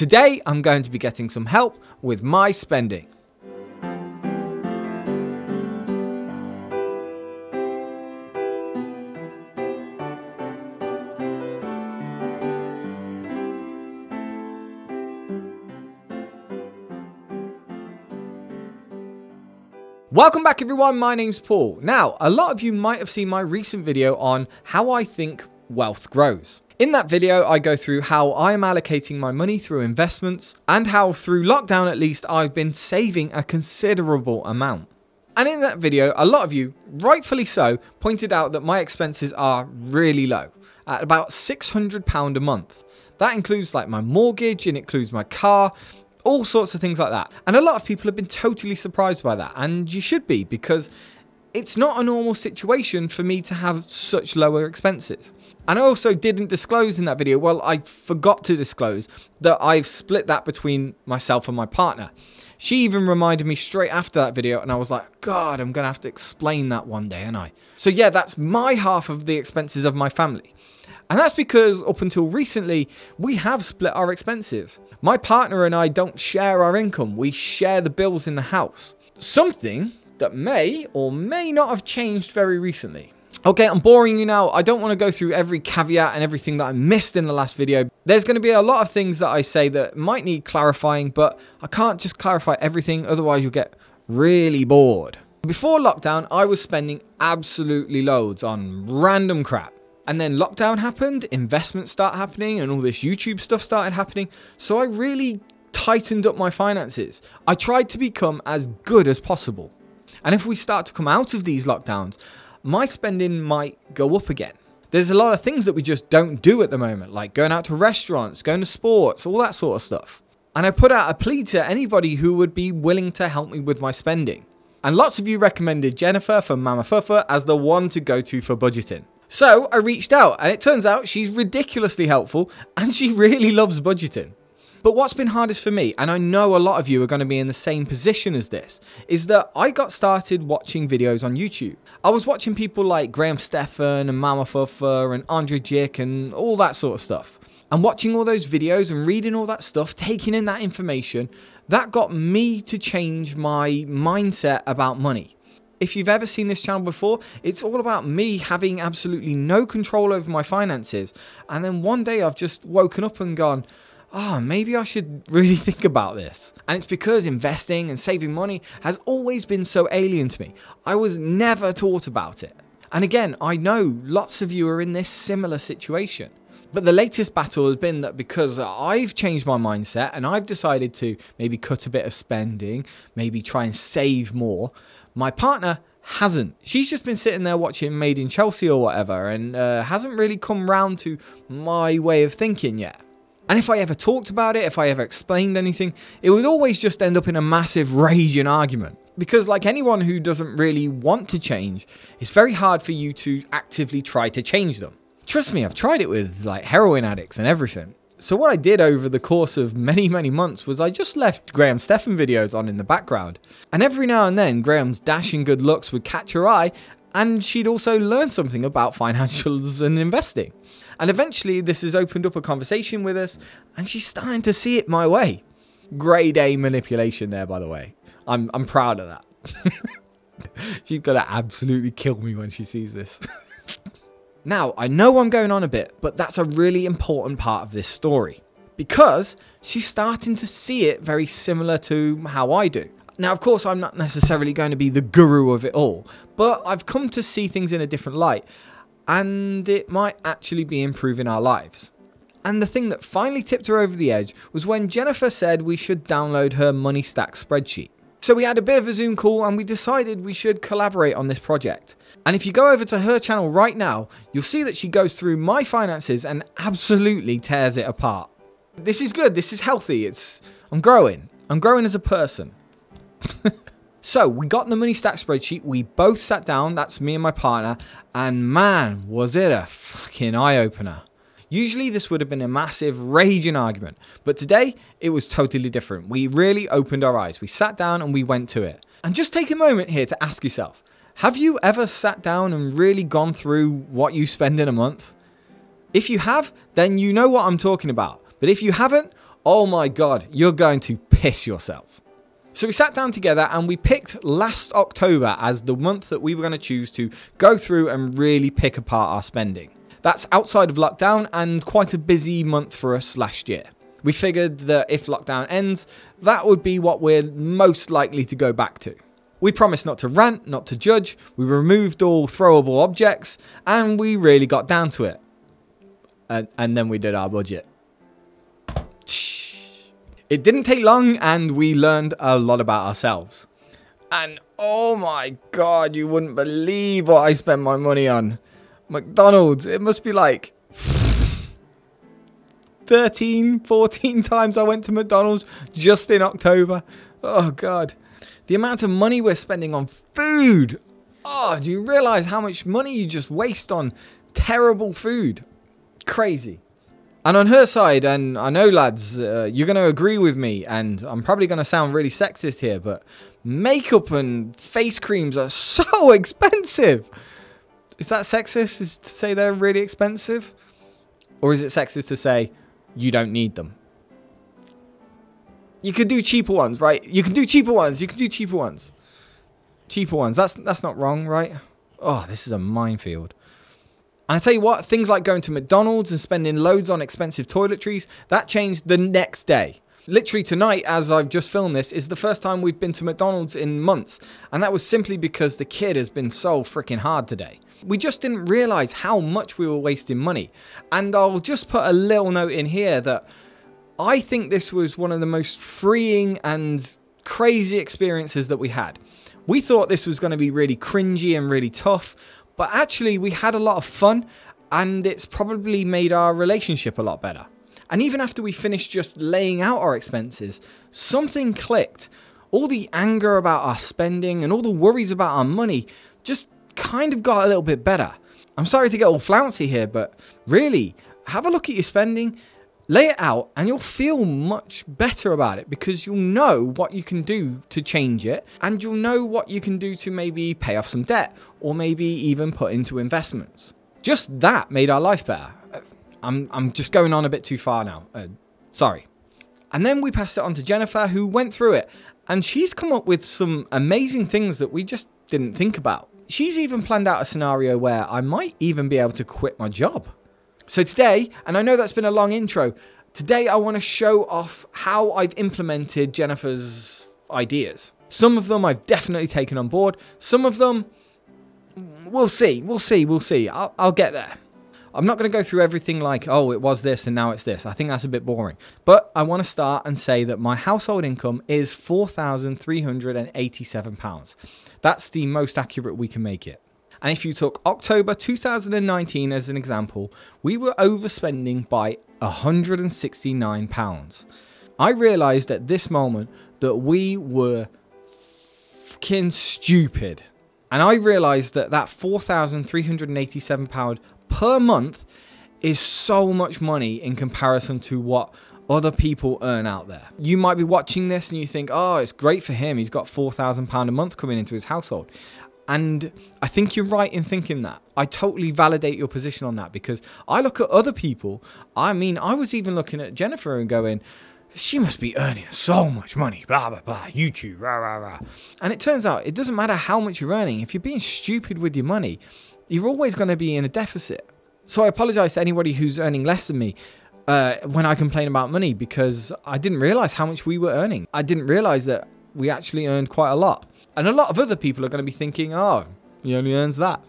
Today, I'm going to be getting some help with my spending. Welcome back everyone, my name's Paul. Now, a lot of you might have seen my recent video on how I think wealth grows. In that video, I go through how I am allocating my money through investments and how through lockdown at least I've been saving a considerable amount. And in that video, a lot of you, rightfully so, pointed out that my expenses are really low, at about £600 a month. That includes like my mortgage, and it includes my car, all sorts of things like that. And a lot of people have been totally surprised by that, and you should be because it's not a normal situation for me to have such lower expenses. And I also didn't disclose in that video, well, I forgot to disclose that I've split that between myself and my partner. She even reminded me straight after that video, and I was like, God, I'm going to have to explain that one day, and I. So, yeah, that's my half of the expenses of my family. And that's because up until recently, we have split our expenses. My partner and I don't share our income, we share the bills in the house. Something that may or may not have changed very recently. Okay, I'm boring you now. I don't want to go through every caveat and everything that I missed in the last video. There's going to be a lot of things that I say that might need clarifying, but I can't just clarify everything, otherwise you'll get really bored. Before lockdown, I was spending absolutely loads on random crap. And then lockdown happened, investments start happening, and all this YouTube stuff started happening. So I really tightened up my finances. I tried to become as good as possible. And if we start to come out of these lockdowns, my spending might go up again. There's a lot of things that we just don't do at the moment, like going out to restaurants, going to sports, all that sort of stuff. And I put out a plea to anybody who would be willing to help me with my spending. And lots of you recommended Jennifer from Mama Fuffa as the one to go to for budgeting. So I reached out, and it turns out she's ridiculously helpful and she really loves budgeting. But what's been hardest for me, and I know a lot of you are going to be in the same position as this, is that I got started watching videos on YouTube. I was watching people like Graham Stephan and Mama Fuffa and Andrei Jikh and all that sort of stuff. And watching all those videos and reading all that stuff, taking in that information, that got me to change my mindset about money. If you've ever seen this channel before, it's all about me having absolutely no control over my finances. And then one day I've just woken up and gone, oh, maybe I should really think about this. And it's because investing and saving money has always been so alien to me. I was never taught about it. And again, I know lots of you are in this similar situation. But the latest battle has been that because I've changed my mindset and I've decided to maybe cut a bit of spending, maybe try and save more, my partner hasn't. She's just been sitting there watching Made in Chelsea or whatever and uh, hasn't really come round to my way of thinking yet. And if I ever talked about it, if I ever explained anything, it would always just end up in a massive raging argument. Because, like anyone who doesn't really want to change, it's very hard for you to actively try to change them. Trust me, I've tried it with like heroin addicts and everything. So what I did over the course of many, many months was I just left Graham Stephan videos on in the background. And every now and then, Graham's dashing good looks would catch her eye, and she'd also learn something about financials and investing. And eventually, this has opened up a conversation with us, and she's starting to see it my way. Grade A manipulation there, by the way. I'm, I'm proud of that. she's going to absolutely kill me when she sees this. Now, I know I'm going on a bit, but that's a really important part of this story because she's starting to see it very similar to how I do. Now, of course, I'm not necessarily going to be the guru of it all, but I've come to see things in a different light, and it might actually be improving our lives. And the thing that finally tipped her over the edge was when Jennifer said we should download her Money Stack spreadsheet. So we had a bit of a Zoom call and we decided we should collaborate on this project. And if you go over to her channel right now, you'll see that she goes through my finances and absolutely tears it apart. This is good. This is healthy. It's I'm growing. I'm growing as a person. so we got the money stack spreadsheet. We both sat down. That's me and my partner. And man, was it a fucking eye opener. Usually this would have been a massive raging argument, but today it was totally different. We really opened our eyes. We sat down and we went to it. And just take a moment here to ask yourself, have you ever sat down and really gone through what you spend in a month? If you have, then you know what I'm talking about. But if you haven't, oh my god, you're going to piss yourself. So we sat down together and we picked last October as the month that we were going to choose to go through and really pick apart our spending. That's outside of lockdown and quite a busy month for us last year. We figured that if lockdown ends, that would be what we're most likely to go back to. We promised not to rant, not to judge, we removed all throwable objects, and we really got down to it. And, and then we did our budget. It didn't take long, and we learned a lot about ourselves. And oh my god, you wouldn't believe what I spent my money on. McDonald's, it must be like 13, 14 times I went to McDonald's just in October. Oh god. The amount of money we're spending on food. Oh, do you realize how much money you just waste on terrible food? Crazy. And on her side, and I know, lads, uh, you're going to agree with me, and I'm probably going to sound really sexist here, but makeup and face creams are so expensive. Is that sexist is to say they're really expensive? Or is it sexist to say you don't need them? You could do cheaper ones, right? You can do cheaper ones. You can do cheaper ones. Cheaper ones. That's that's not wrong, right? Oh, this is a minefield. And I tell you what, things like going to McDonald's and spending loads on expensive toiletries, that changed the next day. Literally tonight, as I've just filmed this, is the first time we've been to McDonald's in months. And that was simply because the kid has been so freaking hard today. We just didn't realize how much we were wasting money. And I'll just put a little note in here that I think this was one of the most freeing and crazy experiences that we had. We thought this was going to be really cringy and really tough, but actually we had a lot of fun and it's probably made our relationship a lot better. And even after we finished just laying out our expenses, something clicked. All the anger about our spending and all the worries about our money just kind of got a little bit better. I'm sorry to get all flouncy here, but really, have a look at your spending lay it out and you'll feel much better about it because you'll know what you can do to change it and you'll know what you can do to maybe pay off some debt or maybe even put into investments. Just that made our life better. I'm, I'm just going on a bit too far now. Uh, sorry. And then we passed it on to Jennifer, who went through it, and she's come up with some amazing things that we just didn't think about. She's even planned out a scenario where I might even be able to quit my job. So today, and I know that's been a long intro, today I want to show off how I've implemented Jennifer's ideas. Some of them I've definitely taken on board. Some of them, we'll see, we'll see, we'll see. I'll, I'll get there. I'm not going to go through everything like, oh, it was this and now it's this. I think that's a bit boring. But I want to start and say that my household income is £4,387. That's the most accurate we can make it. And if you took October 2019 as an example, we were overspending by £169. I realized at this moment that we were fucking stupid. And I realized that that £4,387 per month is so much money in comparison to what other people earn out there. You might be watching this and you think, oh, it's great for him. He's got £4,000 a month coming into his household. And I think you're right in thinking that. I totally validate your position on that because I look at other people. I mean, I was even looking at Jennifer and going, she must be earning so much money, blah, blah, blah, YouTube, rah, rah, rah. And it turns out it doesn't matter how much you're earning. If you're being stupid with your money, you're always going to be in a deficit. So I apologize to anybody who's earning less than me. Uh, when I complain about money because I didn't realize how much we were earning. I didn't realize that we actually earned quite a lot. And a lot of other people are going to be thinking, oh, he only earns that.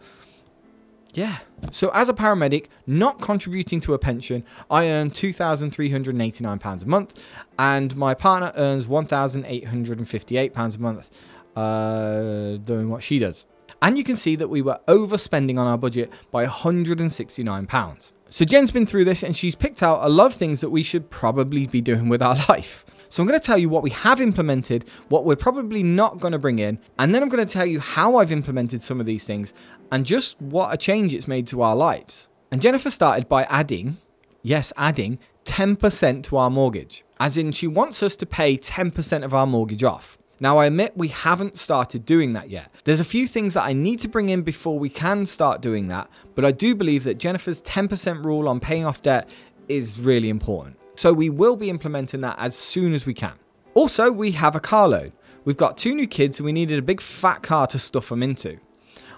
Yeah. So as a paramedic, not contributing to a pension, I earn £2,389 a month, and my partner earns £1,858 a month uh, doing what she does. And you can see that we were overspending on our budget by £169. So Jen's been through this and she's picked out a lot of things that we should probably be doing with our life. So I'm going to tell you what we have implemented, what we're probably not going to bring in, and then I'm going to tell you how I've implemented some of these things and just what a change it's made to our lives. And Jennifer started by adding, yes, adding 10% to our mortgage, as in she wants us to pay 10% of our mortgage off. Now, I admit we haven't started doing that yet. There's a few things that I need to bring in before we can start doing that, but I do believe that Jennifer's 10% rule on paying off debt is really important. So we will be implementing that as soon as we can. Also, we have a car loan. We've got two new kids and we needed a big fat car to stuff them into.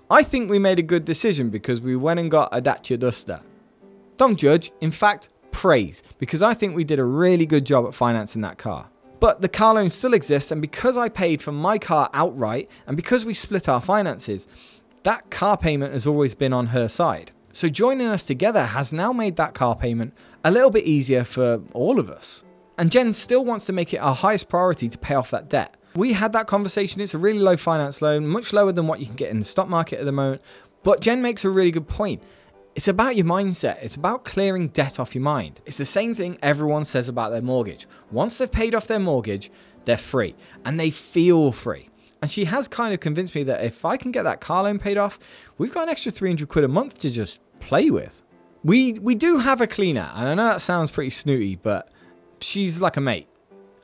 I think we made a good decision because we went and got a Dacia Duster. Don't judge, in fact, praise, because I think we did a really good job at financing that car. But the car loan still exists, and because I paid for my car outright, and because we split our finances, that car payment has always been on her side. So joining us together has now made that car payment a little bit easier for all of us. And Jen still wants to make it our highest priority to pay off that debt. We had that conversation. It's a really low finance loan, much lower than what you can get in the stock market at the moment. But Jen makes a really good point. It's about your mindset. It's about clearing debt off your mind. It's the same thing everyone says about their mortgage. Once they've paid off their mortgage, they're free and they feel free. And she has kind of convinced me that if I can get that car loan paid off, we've got an extra 300 quid a month to just play with. We we do have a cleaner, and I know that sounds pretty snooty, but she's like a mate.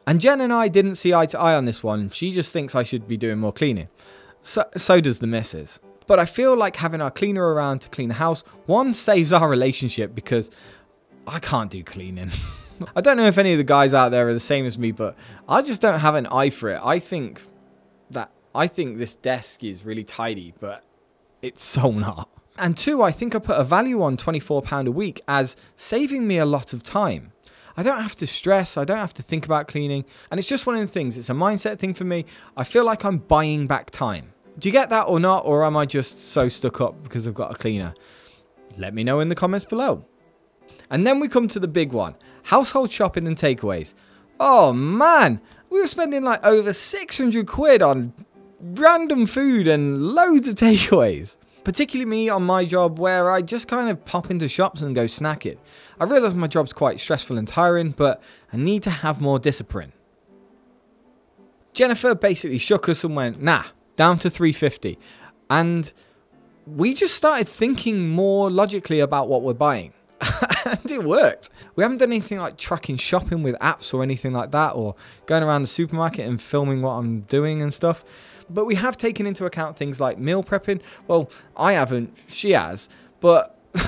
And Jen and I didn't see eye to eye on this one. She just thinks I should be doing more cleaning. So, so does the missus. But I feel like having our cleaner around to clean the house, one, saves our relationship because I can't do cleaning. I don't know if any of the guys out there are the same as me, but I just don't have an eye for it. I think that I think this desk is really tidy, but it's so not. And two, I think I put a value on £24 a week as saving me a lot of time. I don't have to stress, I don't have to think about cleaning, and it's just one of the things, it's a mindset thing for me. I feel like I'm buying back time. Do you get that or not, or am I just so stuck up because I've got a cleaner? Let me know in the comments below. And then we come to the big one household shopping and takeaways. Oh man, we were spending like over 600 quid on random food and loads of takeaways particularly me on my job where I just kind of pop into shops and go snacking. I realise my job's quite stressful and tiring, but I need to have more discipline. Jennifer basically shook us and went, nah, down to 350. And we just started thinking more logically about what we're buying. and it worked. We haven't done anything like tracking shopping with apps or anything like that, or going around the supermarket and filming what I'm doing and stuff. But we have taken into account things like meal prepping. Well, I haven't, she has, but.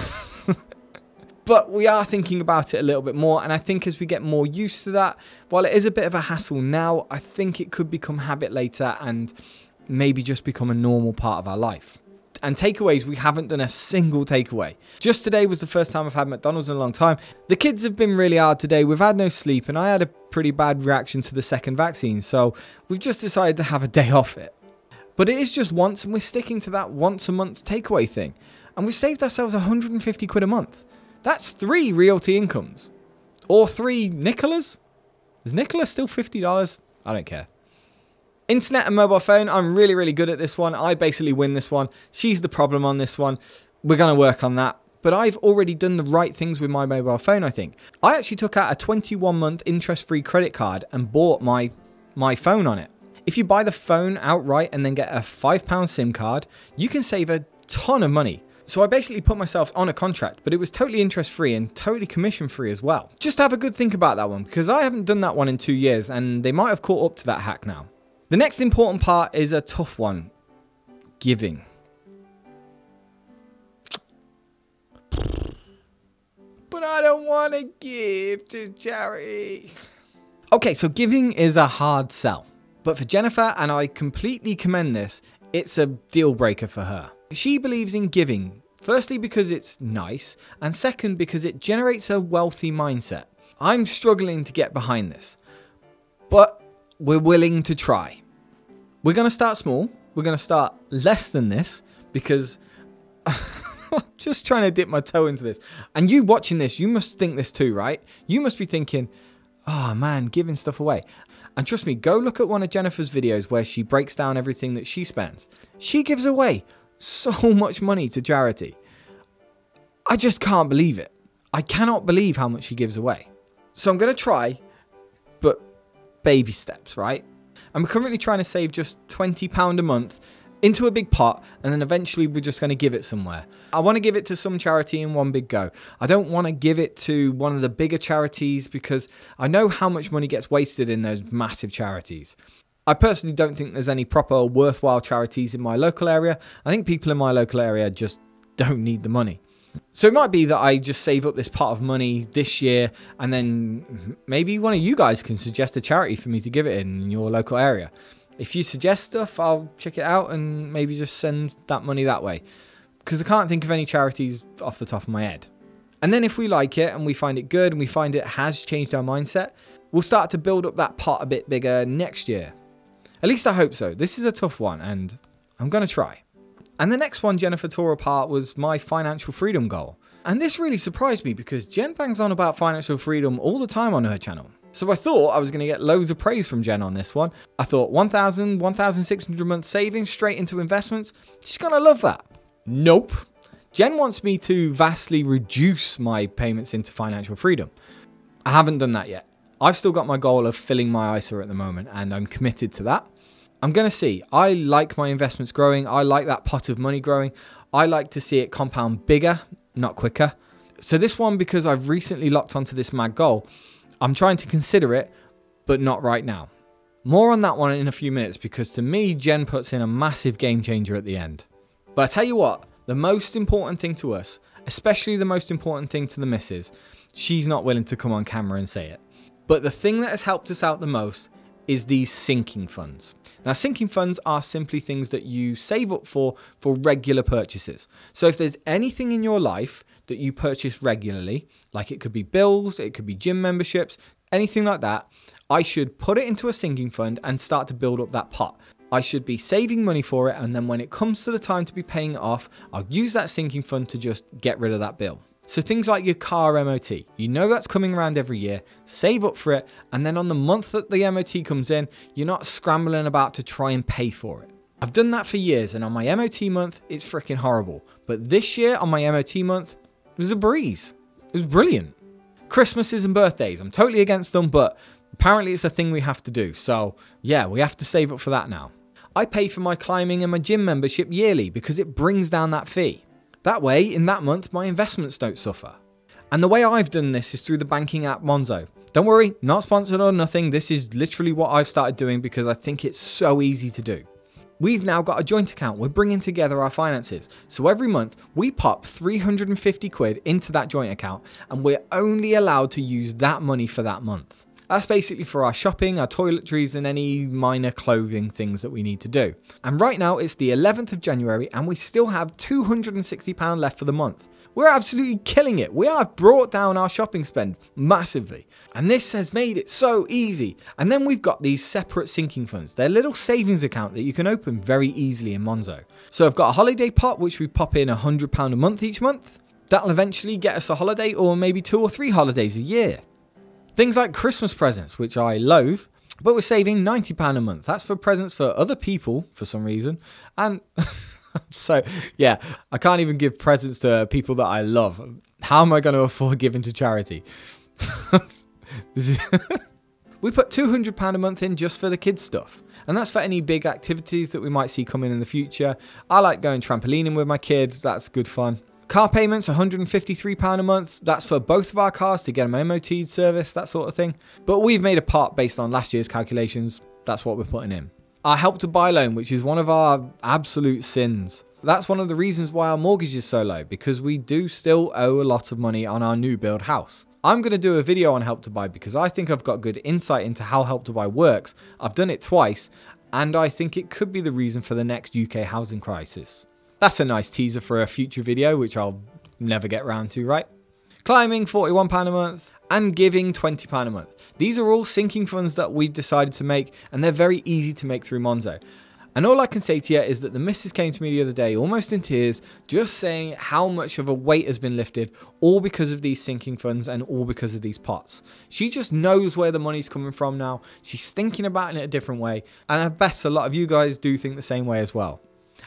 but we are thinking about it a little bit more and i think as we get more used to that while it is a bit of a hassle now i think it could become habit later and maybe just become a normal part of our life and takeaways, we haven't done a single takeaway. Just today was the first time I've had McDonald's in a long time. The kids have been really hard today. We've had no sleep, and I had a pretty bad reaction to the second vaccine, so we've just decided to have a day off it. But it is just once, and we're sticking to that once a month takeaway thing. And we've saved ourselves 150 quid a month. That's three realty incomes. Or three Nicolas? Is Nicolas still $50? I don't care. Internet and mobile phone, I'm really, really good at this one. I basically win this one. She's the problem on this one. We're going to work on that. But I've already done the right things with my mobile phone, I think. I actually took out a 21 month interest free credit card and bought my, my phone on it. If you buy the phone outright and then get a £5 SIM card, you can save a ton of money. So I basically put myself on a contract, but it was totally interest free and totally commission free as well. Just have a good think about that one because I haven't done that one in two years and they might have caught up to that hack now. The next important part is a tough one giving. But I don't want to give to charity. Okay, so giving is a hard sell. But for Jennifer, and I completely commend this, it's a deal breaker for her. She believes in giving, firstly because it's nice, and second because it generates a wealthy mindset. I'm struggling to get behind this. But we're willing to try. We're going to start small. We're going to start less than this because I'm just trying to dip my toe into this. And you watching this, you must think this too, right? You must be thinking, oh man, giving stuff away. And trust me, go look at one of Jennifer's videos where she breaks down everything that she spends. She gives away so much money to charity. I just can't believe it. I cannot believe how much she gives away. So I'm going to try, baby steps, right? I'm currently trying to save just £20 a month into a big pot and then eventually we're just going to give it somewhere. I want to give it to some charity in one big go. I don't want to give it to one of the bigger charities because I know how much money gets wasted in those massive charities. I personally don't think there's any proper worthwhile charities in my local area. I think people in my local area just don't need the money. So it might be that I just save up this pot of money this year and then maybe one of you guys can suggest a charity for me to give it in, in your local area. If you suggest stuff, I'll check it out and maybe just send that money that way. Because I can't think of any charities off the top of my head. And then if we like it and we find it good and we find it has changed our mindset, we'll start to build up that pot a bit bigger next year. At least I hope so. This is a tough one and I'm going to try. And the next one Jennifer tore apart was my financial freedom goal. And this really surprised me because Jen bangs on about financial freedom all the time on her channel. So I thought I was going to get loads of praise from Jen on this one. I thought 1,000, 1,600 months savings straight into investments. She's going to love that. Nope. Jen wants me to vastly reduce my payments into financial freedom. I haven't done that yet. I've still got my goal of filling my ISA at the moment and I'm committed to that. I'm going to see. I like my investments growing. I like that pot of money growing. I like to see it compound bigger, not quicker. So this one, because I've recently locked onto this mad goal, I'm trying to consider it, but not right now. More on that one in a few minutes because to me, Jen puts in a massive game changer at the end. But I tell you what, the most important thing to us, especially the most important thing to the missus, she's not willing to come on camera and say it. But the thing that has helped us out the most is these sinking funds. Now, sinking funds are simply things that you save up for for regular purchases. So if there's anything in your life that you purchase regularly, like it could be bills, it could be gym memberships, anything like that, I should put it into a sinking fund and start to build up that pot. I should be saving money for it, and then when it comes to the time to be paying it off, I'll use that sinking fund to just get rid of that bill. So things like your car MOT, you know that's coming around every year, save up for it, and then on the month that the MOT comes in, you're not scrambling about to try and pay for it. I've done that for years, and on my MOT month, it's freaking horrible. But this year, on my MOT month, it was a breeze. It was brilliant. Christmases and birthdays, I'm totally against them, but apparently it's a thing we have to do. So, yeah, we have to save up for that now. I pay for my climbing and my gym membership yearly because it brings down that fee. That way, in that month, my investments don't suffer. And the way I've done this is through the banking app Monzo. Don't worry, not sponsored or nothing. This is literally what I've started doing because I think it's so easy to do. We've now got a joint account. We're bringing together our finances. So every month we pop 350 quid into that joint account and we're only allowed to use that money for that month. That's basically for our shopping, our toiletries, and any minor clothing things that we need to do. And right now it's the 11th of January and we still have £260 left for the month. We're absolutely killing it. We have brought down our shopping spend massively. And this has made it so easy. And then we've got these separate sinking funds. They're little savings account that you can open very easily in Monzo. So I've got a holiday pot, which we pop in £100 a month each month. That'll eventually get us a holiday or maybe two or three holidays a year. Things like Christmas presents, which I loathe, but we're saving £90 a month. That's for presents for other people for some reason. And so, yeah, I can't even give presents to people that I love. How am I going to afford giving to charity? we put £200 a month in just for the kids' stuff. And that's for any big activities that we might see coming in the future. I like going trampolining with my kids, that's good fun. Car payments, £153 a month. That's for both of our cars to get them MOT service, that sort of thing. But we've made a part based on last year's calculations. That's what we're putting in. Our help to buy loan, which is one of our absolute sins. That's one of the reasons why our mortgage is so low, because we do still owe a lot of money on our new build house. I'm going to do a video on Help to Buy because I think I've got good insight into how Help to Buy works. I've done it twice, and I think it could be the reason for the next UK housing crisis. That's a nice teaser for a future video, which I'll never get round to, right? Climbing, £41 a month, and giving £20 a month. These are all sinking funds that we've decided to make, and they're very easy to make through Monzo. And all I can say to you is that the missus came to me the other day, almost in tears, just saying how much of a weight has been lifted, all because of these sinking funds and all because of these pots. She just knows where the money's coming from now. She's thinking about it in a different way, and I bet a lot of you guys do think the same way as well.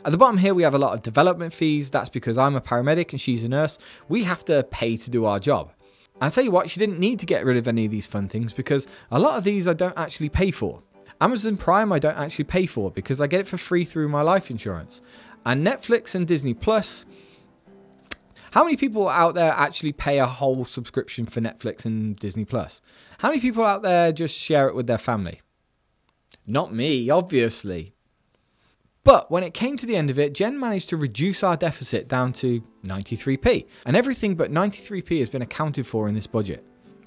At the bottom here, we have a lot of development fees. That's because I'm a paramedic and she's a nurse. We have to pay to do our job. I'll tell you what, she didn't need to get rid of any of these fun things because a lot of these I don't actually pay for. Amazon Prime I don't actually pay for because I get it for free through my life insurance. And Netflix and Disney Plus, how many people out there actually pay a whole subscription for Netflix and Disney Plus? How many people out there just share it with their family? Not me, obviously. But when it came to the end of it, Jen managed to reduce our deficit down to 93p. And everything but 93p has been accounted for in this budget.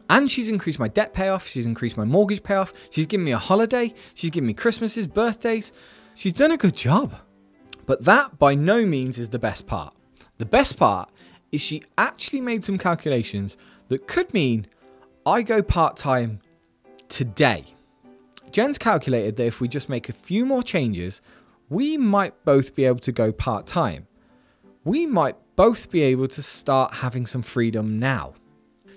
And she's increased my debt payoff, she's increased my mortgage payoff, she's given me a holiday, she's given me Christmases, birthdays. She's done a good job. But that by no means is the best part. The best part is she actually made some calculations that could mean I go part time today. Jen's calculated that if we just make a few more changes, we might both be able to go part time. We might both be able to start having some freedom now.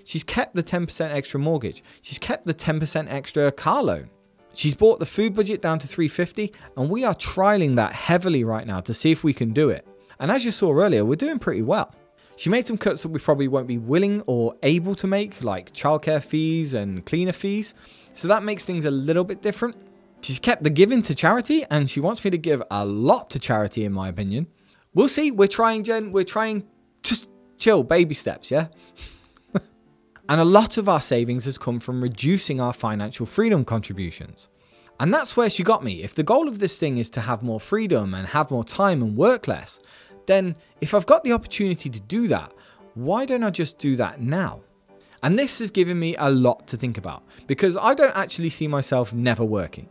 She's kept the 10% extra mortgage. She's kept the 10% extra car loan. She's brought the food budget down to 350 and we are trialing that heavily right now to see if we can do it. And as you saw earlier, we're doing pretty well. She made some cuts that we probably won't be willing or able to make, like childcare fees and cleaner fees. So that makes things a little bit different. She's kept the giving to charity and she wants me to give a lot to charity, in my opinion. We'll see. We're trying, Jen. We're trying. Just chill, baby steps, yeah? And a lot of our savings has come from reducing our financial freedom contributions. And that's where she got me. If the goal of this thing is to have more freedom and have more time and work less, then if I've got the opportunity to do that, why don't I just do that now? And this has given me a lot to think about because I don't actually see myself never working.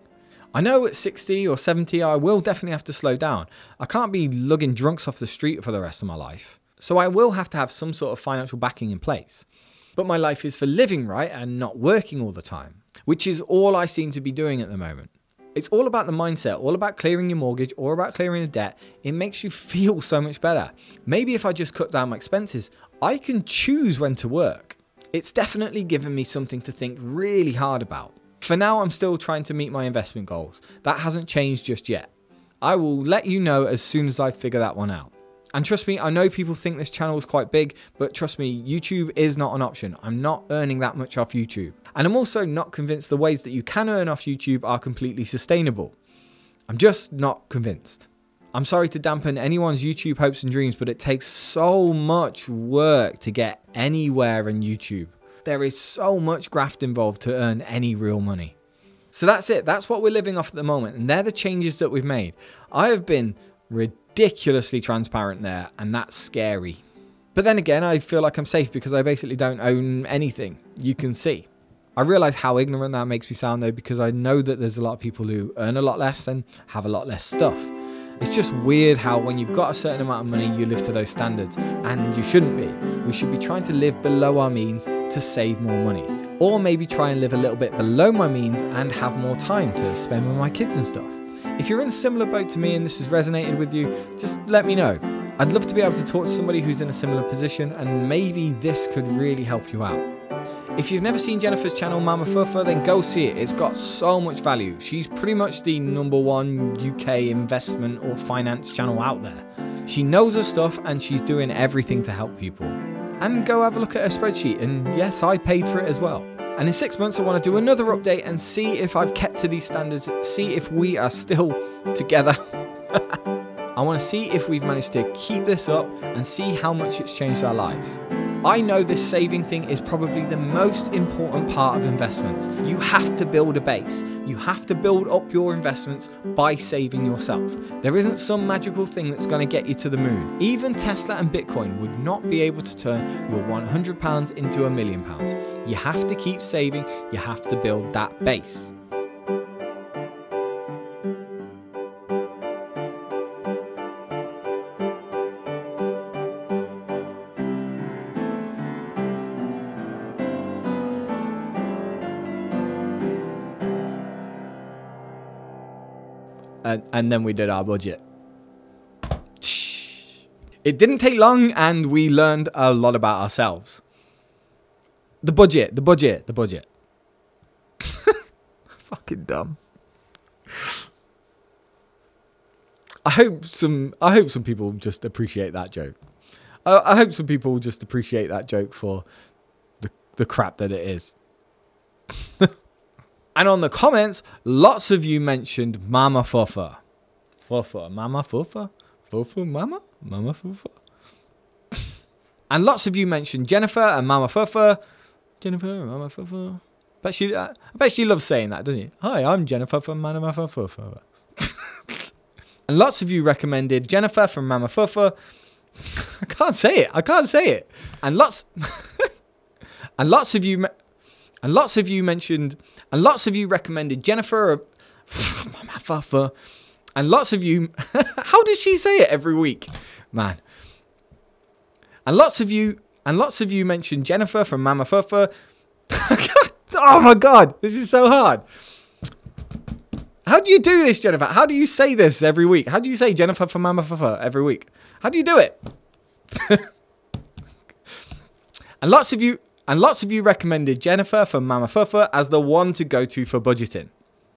I know at 60 or 70 I will definitely have to slow down. I can't be lugging drunks off the street for the rest of my life. So I will have to have some sort of financial backing in place. But my life is for living right and not working all the time, which is all I seem to be doing at the moment. It's all about the mindset, all about clearing your mortgage, or about clearing the debt. It makes you feel so much better. Maybe if I just cut down my expenses, I can choose when to work. It's definitely given me something to think really hard about. For now, I'm still trying to meet my investment goals. That hasn't changed just yet. I will let you know as soon as I figure that one out. And trust me, I know people think this channel is quite big, but trust me, YouTube is not an option. I'm not earning that much off YouTube. And I'm also not convinced the ways that you can earn off YouTube are completely sustainable. I'm just not convinced. I'm sorry to dampen anyone's YouTube hopes and dreams, but it takes so much work to get anywhere in YouTube. There is so much graft involved to earn any real money. So that's it. That's what we're living off at the moment. And they're the changes that we've made. I have been ridiculously transparent there, and that's scary. But then again, I feel like I'm safe because I basically don't own anything you can see. I realize how ignorant that makes me sound though, because I know that there's a lot of people who earn a lot less and have a lot less stuff. It's just weird how when you've got a certain amount of money, you live to those standards, and you shouldn't be. We should be trying to live below our means to save more money. Or maybe try and live a little bit below my means and have more time to spend with my kids and stuff. If you're in a similar boat to me and this has resonated with you, just let me know. I'd love to be able to talk to somebody who's in a similar position and maybe this could really help you out. If you've never seen Jennifer's channel, Mama Fuffa, then go see it. It's got so much value. She's pretty much the number one UK investment or finance channel out there. She knows her stuff and she's doing everything to help people. And go have a look at her spreadsheet, and yes, I paid for it as well. And in six months, I want to do another update and see if I've kept to these standards, see if we are still together. I want to see if we've managed to keep this up and see how much it's changed our lives. I know this saving thing is probably the most important part of investments. You have to build a base. You have to build up your investments by saving yourself. There isn't some magical thing that's going to get you to the moon. Even Tesla and Bitcoin would not be able to turn your £100 into a million pounds. You have to keep saving, you have to build that base. And, and then we did our budget. It didn't take long, and we learned a lot about ourselves. The budget, the budget, the budget. Fucking dumb. I hope some. I hope some people just appreciate that joke. I, I hope some people just appreciate that joke for the the crap that it is. And on the comments, lots of you mentioned Mama Fuffa. Fuffa. Mama Fuffa? Fuffa Mama? Mama Fuffa? and lots of you mentioned Jennifer and Mama Fuffa. Jennifer, and Mama Fuffa. Bet she, uh, I bet she loves saying that, doesn't she? Hi, I'm Jennifer from Mama Fuffa. And lots of you recommended Jennifer from Mama Fuffa. I can't say it. I can't say it. And lots and lots of you and lots of you mentioned and lots of you recommended Jennifer. And lots of you How does she say it every week? Man. And lots of you and lots of you mentioned Jennifer from Mama Fuffa. oh my god, this is so hard. How do you do this, Jennifer? How do you say this every week? How do you say Jennifer from Mama Fuffa every week? How do you do it? and lots of you and lots of you recommended Jennifer from Mama Fuffa as the one to go to for budgeting.